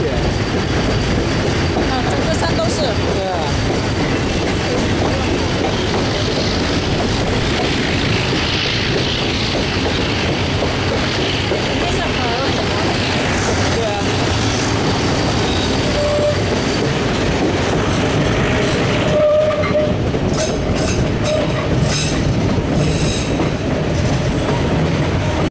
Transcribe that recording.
Yeah.